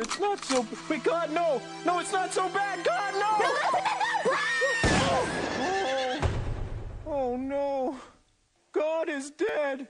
It's not so. Wait, God, no! No, it's not so bad! God, no! oh, oh no! God is dead!